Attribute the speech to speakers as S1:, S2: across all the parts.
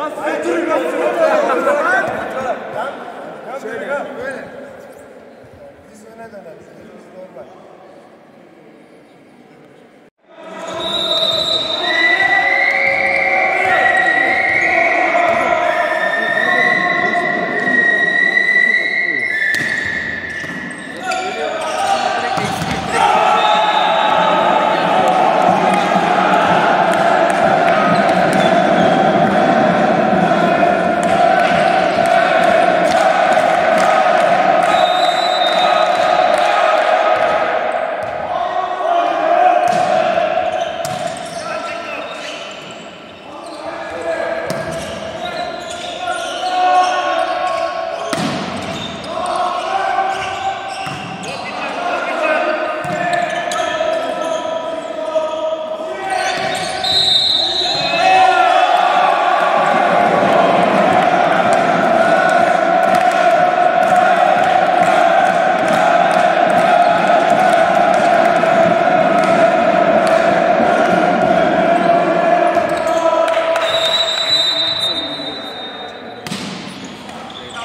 S1: Lan götürün lan. Şöyle. Böyle.
S2: Biz öne döneriz.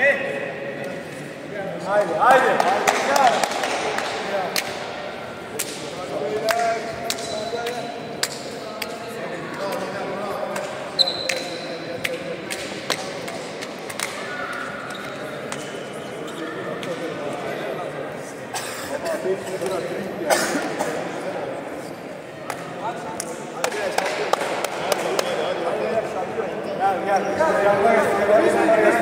S1: Haydi, haydi. Haydi, gel. Gel, gel. Gel, gel.